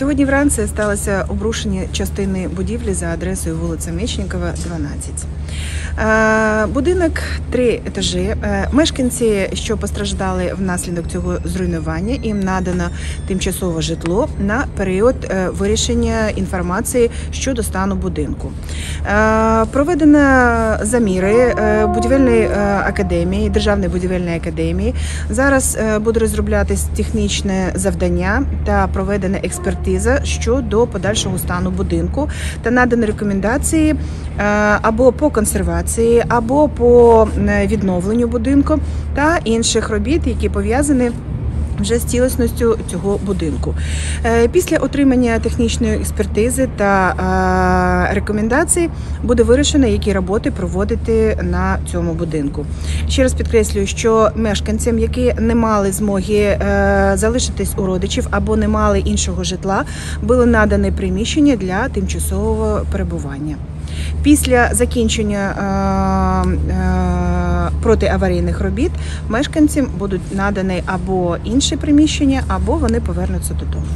Сьогодні вранці сталося обрушення частини будівлі за адресою вулиця Мечникова, 12. Е, Будинок три етажі. Е, Мешканці, що постраждали внаслідок цього зруйнування, їм надано тимчасове житло на період е, вирішення інформації щодо стану будинку. Е, Проведено заміри е, будівельної е, академії, державної будівельної академії. Зараз буде розроблятись технічне завдання та проведена експертиза щодо подальшого стану будинку та надані рекомендації або по консервації, або по відновленню будинку та інших робіт, які пов'язані вже з цілісністю цього будинку. Е, Після отримання технічної експертизи та е, рекомендацій буде вирішено, які роботи проводити на цьому будинку. Ще раз підкреслюю, що мешканцям, які не мали змоги е, залишитись у родичів або не мали іншого житла, було надане приміщення для тимчасового перебування. Після закінчення протиаварійних робіт мешканцям будуть надані або інші приміщення, або вони повернуться додому.